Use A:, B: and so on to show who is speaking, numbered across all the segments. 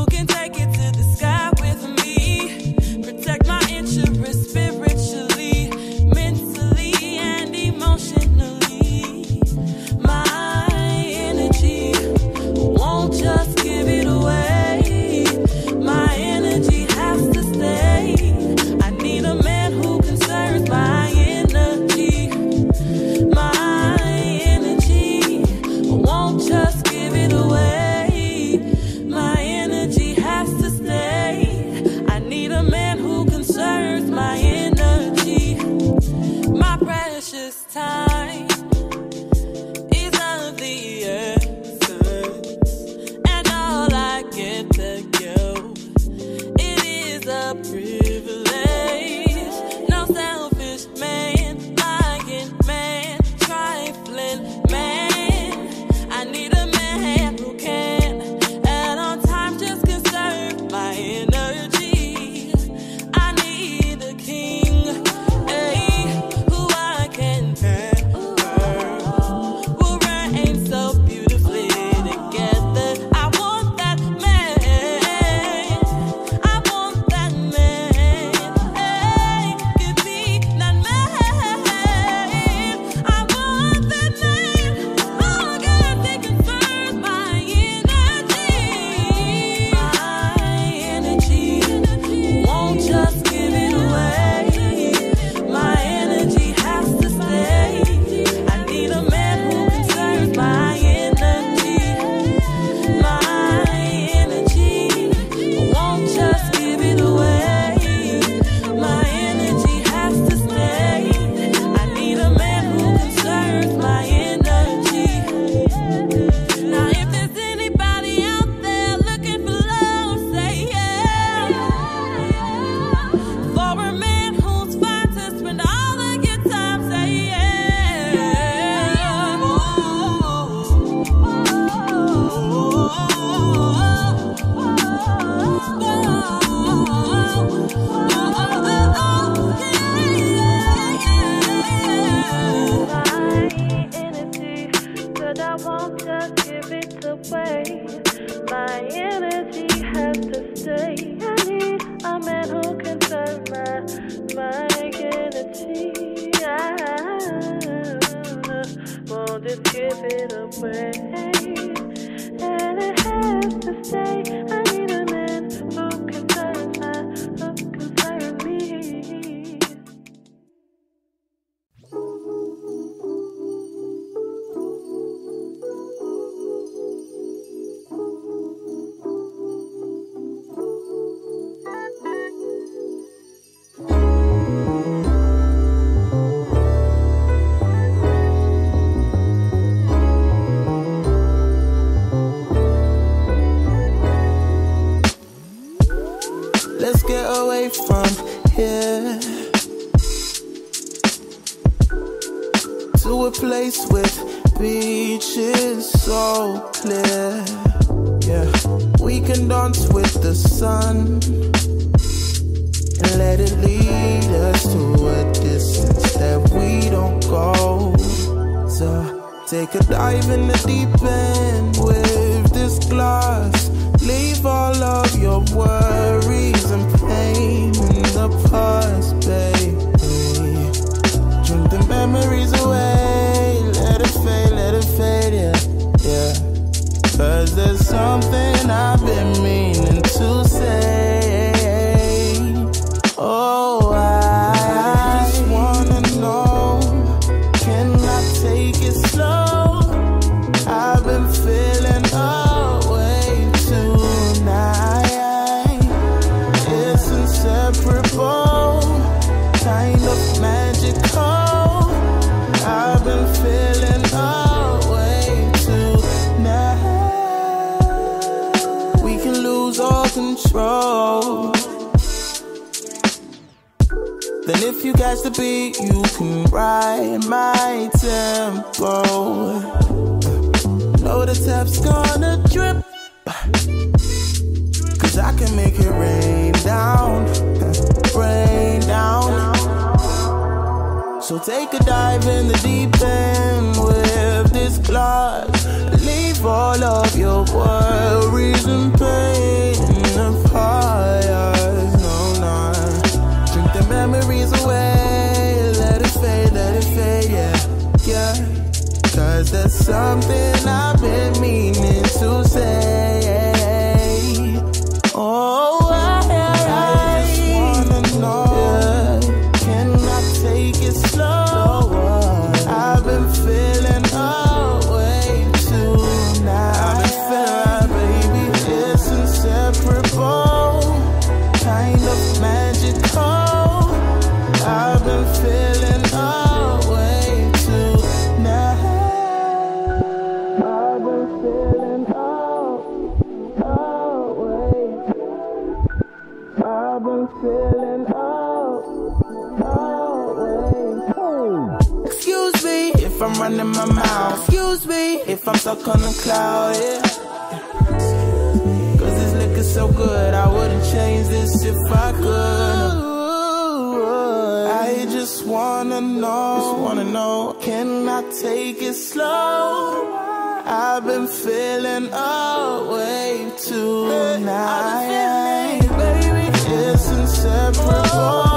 A: looking.
B: get away from here To a place with beaches so clear Yeah, we can dance with the sun And let it lead us to a distance that we don't go So Take a dive in the deep end with this glass. Leave all of your worries. to be, you can ride my tempo. Know the tap's gonna drip. Cause I can make it rain down, rain down. So take a dive in the deep end with this glass. Leave all of your worries and pain. something I've been meaning to say. Oh. running my mouth. Excuse me if I'm stuck on the cloud, yeah. Cause this liquor's so good, I wouldn't change this if I could. I just wanna know, just wanna know, can I take it slow? I've been feeling a away tonight,
C: baby. It's inseparable.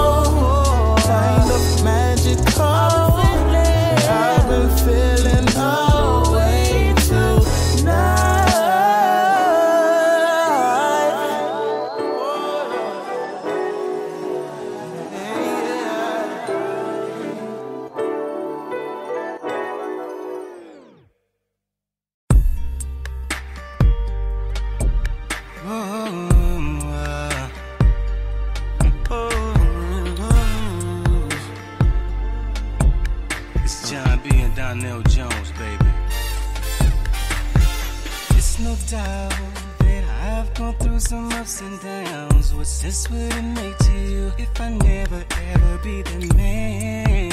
C: if I never ever be the man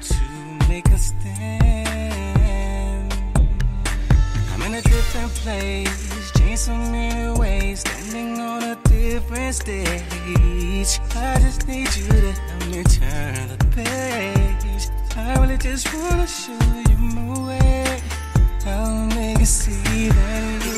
C: to make a stand? I'm in a different place, chasing new ways, standing on a different stage. I just need you to help me turn the page. I really just wanna show you my way. I'll make you see that you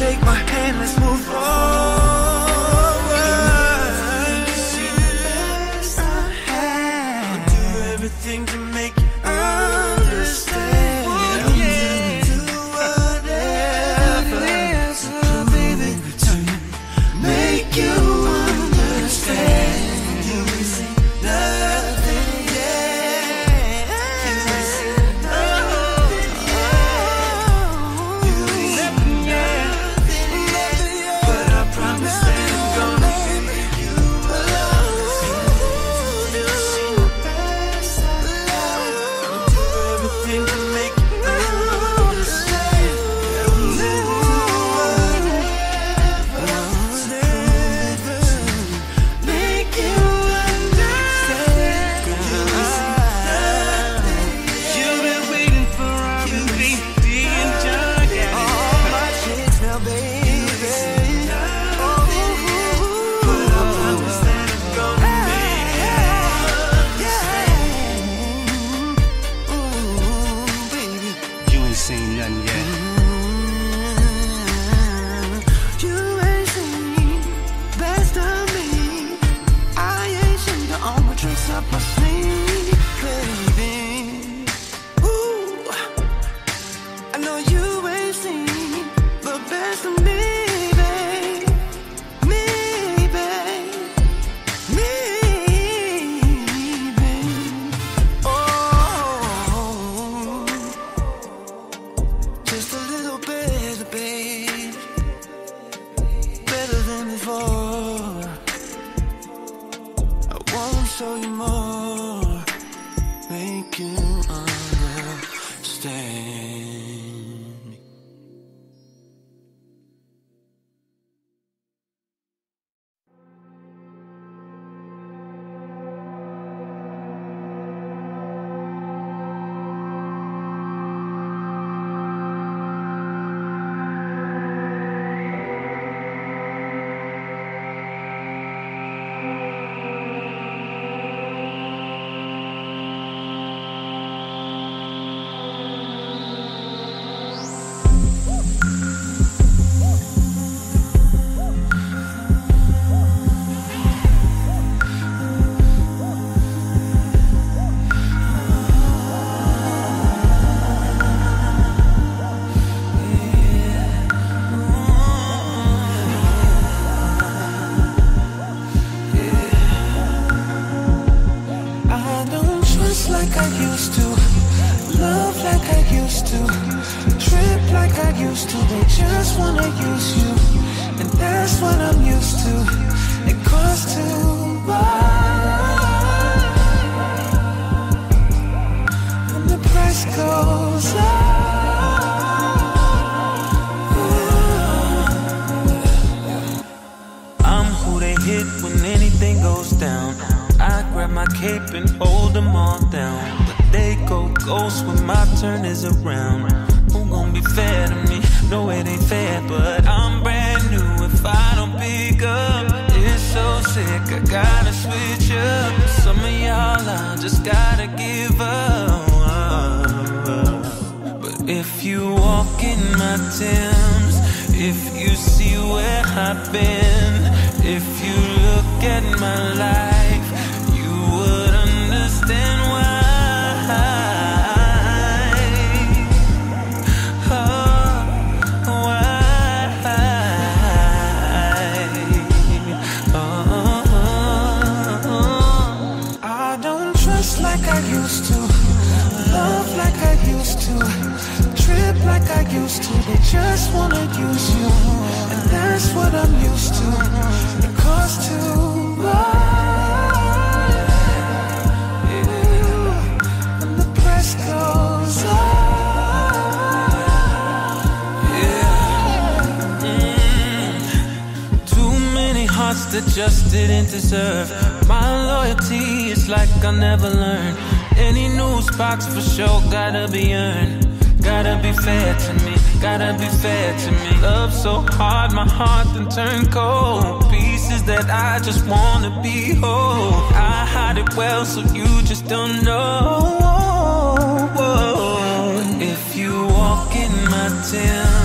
C: take my hand, let's
D: is around. Who gon' be fair to me? No, it ain't fair, but I'm brand new. If I don't pick up, it's so sick. I gotta switch up. Some of y'all, I just gotta give up. But if you walk in my Timbs, if you see where I've been, if you look at my life, you would understand why. Just wanna use you, and that's what I'm used to. It costs too much, and the price goes up. Too many hearts that just didn't deserve my loyalty. It's like I never learned. Any new sparks for sure gotta be earned. Gotta be fair to me, gotta be fair to me. Love so hard, my heart then turned cold. Pieces that I just wanna be whole. I hide it well, so you just don't know. If you walk in my Timbs